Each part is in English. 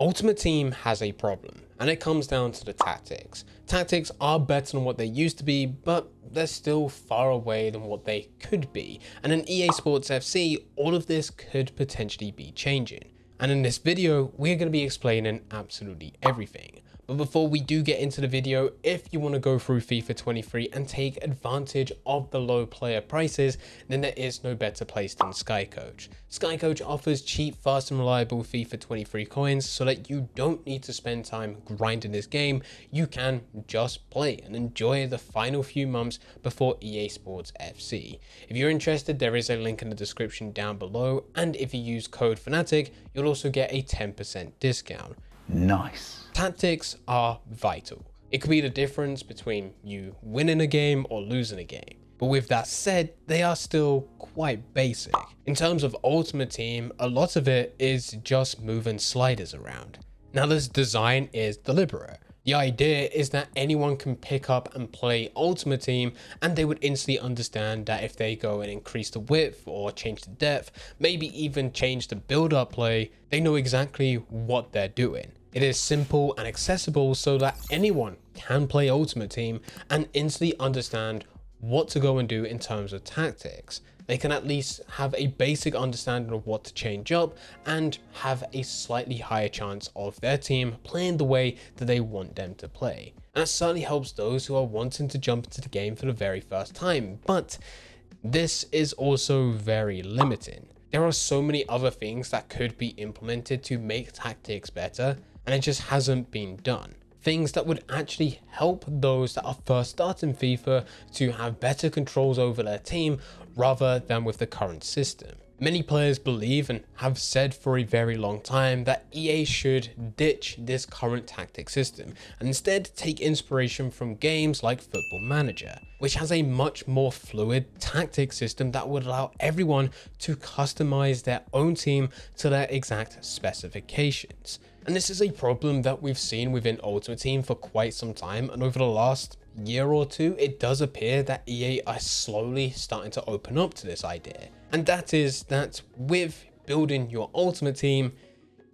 Ultimate Team has a problem, and it comes down to the tactics. Tactics are better than what they used to be, but they're still far away than what they could be. And in EA Sports FC, all of this could potentially be changing. And in this video, we're going to be explaining absolutely everything. But before we do get into the video, if you want to go through FIFA 23 and take advantage of the low player prices, then there is no better place than SkyCoach. SkyCoach offers cheap, fast and reliable FIFA 23 coins so that you don't need to spend time grinding this game, you can just play and enjoy the final few months before EA Sports FC. If you're interested, there is a link in the description down below, and if you use code FANATIC, you'll also get a 10% discount. Nice. Tactics are vital. It could be the difference between you winning a game or losing a game. But with that said, they are still quite basic. In terms of Ultimate Team, a lot of it is just moving sliders around. Now this design is deliberate. The idea is that anyone can pick up and play Ultimate Team and they would instantly understand that if they go and increase the width or change the depth, maybe even change the build up play, they know exactly what they're doing. It is simple and accessible so that anyone can play Ultimate Team and instantly understand what to go and do in terms of tactics. They can at least have a basic understanding of what to change up and have a slightly higher chance of their team playing the way that they want them to play. And it certainly helps those who are wanting to jump into the game for the very first time, but this is also very limiting. There are so many other things that could be implemented to make tactics better, and it just hasn't been done. Things that would actually help those that are first starting FIFA to have better controls over their team rather than with the current system. Many players believe and have said for a very long time that EA should ditch this current tactic system and instead take inspiration from games like Football Manager, which has a much more fluid tactic system that would allow everyone to customize their own team to their exact specifications. And this is a problem that we've seen within Ultimate Team for quite some time and over the last year or two, it does appear that EA are slowly starting to open up to this idea. And that is that with building your ultimate team,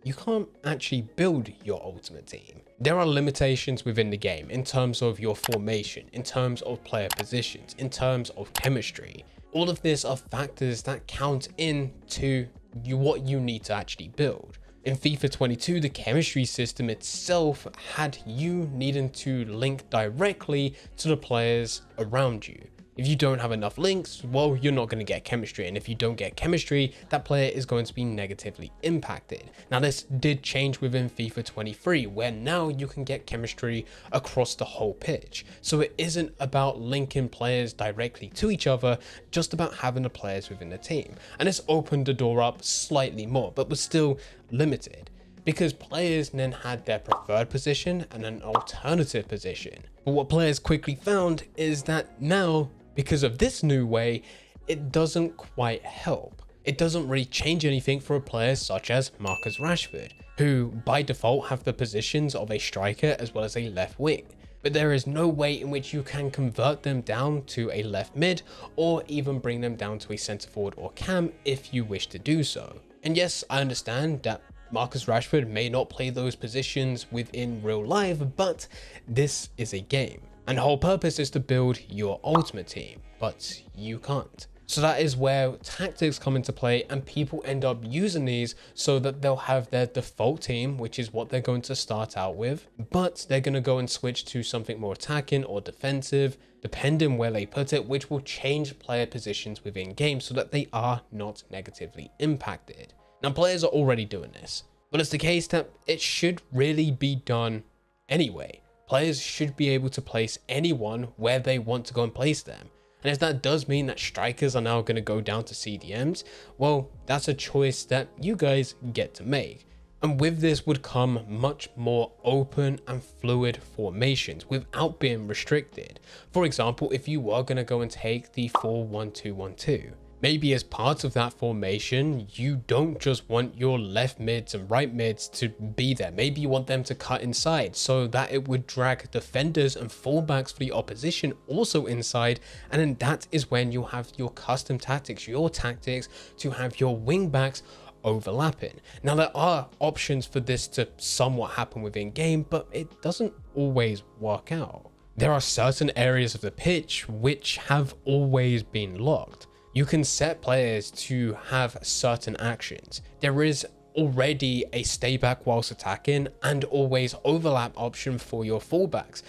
you can't actually build your ultimate team. There are limitations within the game in terms of your formation, in terms of player positions, in terms of chemistry. All of this are factors that count into you, what you need to actually build. In FIFA 22, the chemistry system itself had you needing to link directly to the players around you. If you don't have enough links, well, you're not going to get chemistry. And if you don't get chemistry, that player is going to be negatively impacted. Now, this did change within FIFA 23, where now you can get chemistry across the whole pitch. So it isn't about linking players directly to each other, just about having the players within the team. And it's opened the door up slightly more, but was still limited because players then had their preferred position and an alternative position. But what players quickly found is that now because of this new way, it doesn't quite help. It doesn't really change anything for a player such as Marcus Rashford, who by default have the positions of a striker as well as a left wing. But there is no way in which you can convert them down to a left mid or even bring them down to a centre forward or cam if you wish to do so. And yes, I understand that Marcus Rashford may not play those positions within real life, but this is a game. And the whole purpose is to build your ultimate team, but you can't. So that is where tactics come into play and people end up using these so that they'll have their default team, which is what they're going to start out with, but they're going to go and switch to something more attacking or defensive, depending where they put it, which will change player positions within games so that they are not negatively impacted. Now players are already doing this, but it's the case that it should really be done anyway players should be able to place anyone where they want to go and place them. And if that does mean that strikers are now going to go down to CDMs, well, that's a choice that you guys get to make. And with this would come much more open and fluid formations without being restricted. For example, if you were going to go and take the 4-1-2-1-2, Maybe as part of that formation, you don't just want your left mids and right mids to be there. Maybe you want them to cut inside so that it would drag defenders and fullbacks for the opposition also inside. And then that is when you have your custom tactics, your tactics to have your wingbacks overlapping. Now, there are options for this to somewhat happen within game, but it doesn't always work out. There are certain areas of the pitch which have always been locked. You can set players to have certain actions. There is already a stay back whilst attacking and always overlap option for your fullbacks.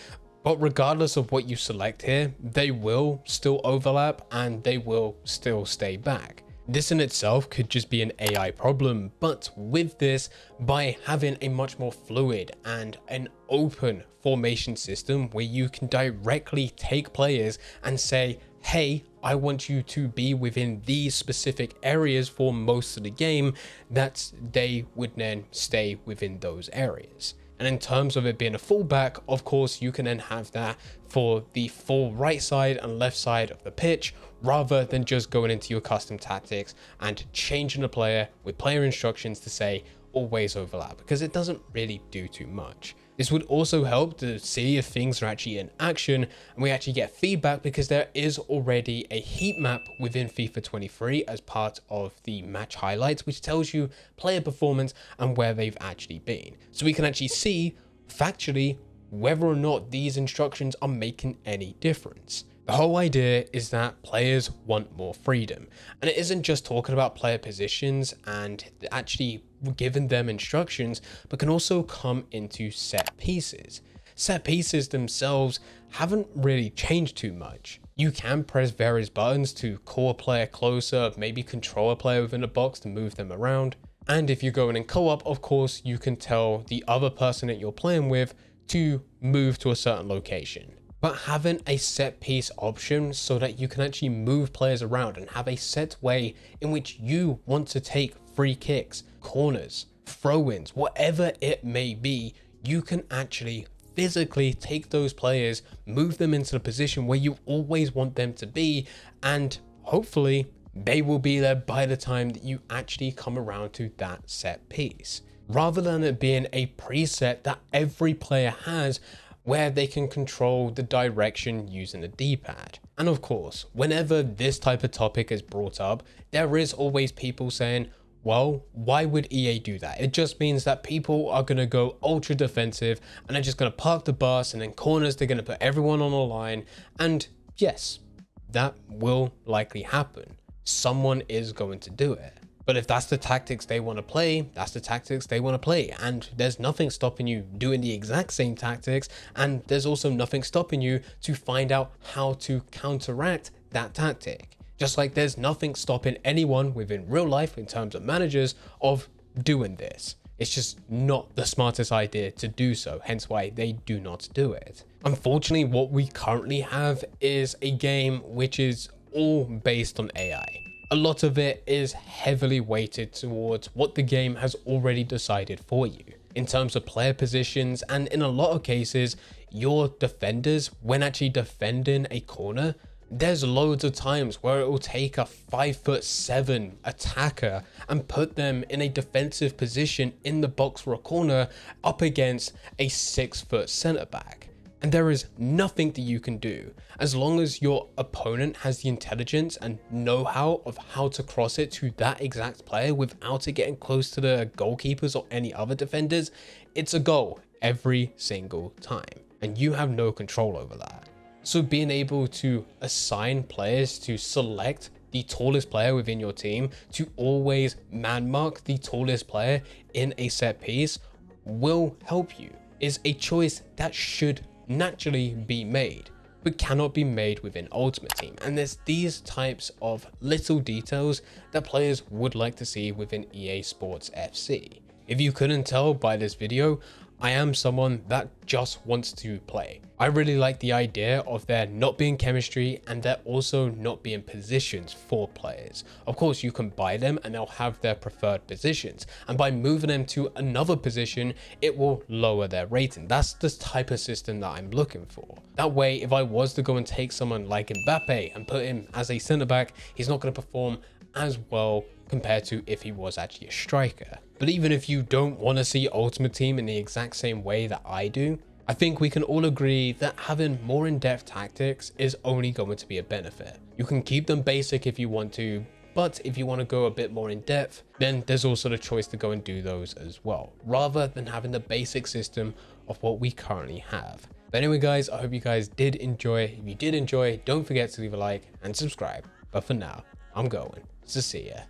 But regardless of what you select here, they will still overlap and they will still stay back. This in itself could just be an AI problem, but with this, by having a much more fluid and an open formation system where you can directly take players and say, hey, I want you to be within these specific areas for most of the game, that they would then stay within those areas. And in terms of it being a fullback, of course, you can then have that for the full right side and left side of the pitch, rather than just going into your custom tactics and changing a player with player instructions to say always overlap, because it doesn't really do too much. This would also help to see if things are actually in action and we actually get feedback because there is already a heat map within FIFA 23 as part of the match highlights, which tells you player performance and where they've actually been. So we can actually see factually whether or not these instructions are making any difference. The whole idea is that players want more freedom, and it isn't just talking about player positions and actually giving them instructions, but can also come into set pieces. Set pieces themselves haven't really changed too much. You can press various buttons to call a player closer, maybe control a player within a box to move them around. And if you're going in co-op, of course, you can tell the other person that you're playing with to move to a certain location but having a set piece option so that you can actually move players around and have a set way in which you want to take free kicks, corners, throw ins, whatever it may be, you can actually physically take those players, move them into the position where you always want them to be, and hopefully they will be there by the time that you actually come around to that set piece. Rather than it being a preset that every player has where they can control the direction using the D-pad. And of course, whenever this type of topic is brought up, there is always people saying, well, why would EA do that? It just means that people are going to go ultra defensive and they're just going to park the bus and in corners they're going to put everyone on a line. And yes, that will likely happen. Someone is going to do it. But if that's the tactics they want to play, that's the tactics they want to play. And there's nothing stopping you doing the exact same tactics. And there's also nothing stopping you to find out how to counteract that tactic. Just like there's nothing stopping anyone within real life in terms of managers of doing this. It's just not the smartest idea to do so, hence why they do not do it. Unfortunately, what we currently have is a game which is all based on AI a lot of it is heavily weighted towards what the game has already decided for you. In terms of player positions and in a lot of cases your defenders when actually defending a corner there's loads of times where it will take a five foot seven attacker and put them in a defensive position in the box for a corner up against a six foot center back and there is nothing that you can do as long as your opponent has the intelligence and know-how of how to cross it to that exact player without it getting close to the goalkeepers or any other defenders. It's a goal every single time and you have no control over that. So being able to assign players to select the tallest player within your team to always man mark the tallest player in a set piece will help you is a choice that should naturally be made, but cannot be made within Ultimate Team. And there's these types of little details that players would like to see within EA Sports FC. If you couldn't tell by this video, I am someone that just wants to play. I really like the idea of there not being chemistry and there also not being positions for players. Of course, you can buy them and they'll have their preferred positions. And by moving them to another position, it will lower their rating. That's the type of system that I'm looking for. That way, if I was to go and take someone like Mbappe and put him as a centre back, he's not going to perform as well compared to if he was actually a striker. But even if you don't want to see Ultimate Team in the exact same way that I do, I think we can all agree that having more in-depth tactics is only going to be a benefit. You can keep them basic if you want to, But if you want to go a bit more in depth, then there's also the choice to go and do those as well, rather than having the basic system of what we currently have. But anyway, guys, I hope you guys did enjoy. If you did enjoy, don't forget to leave a like and subscribe. But for now, I'm going. So see ya.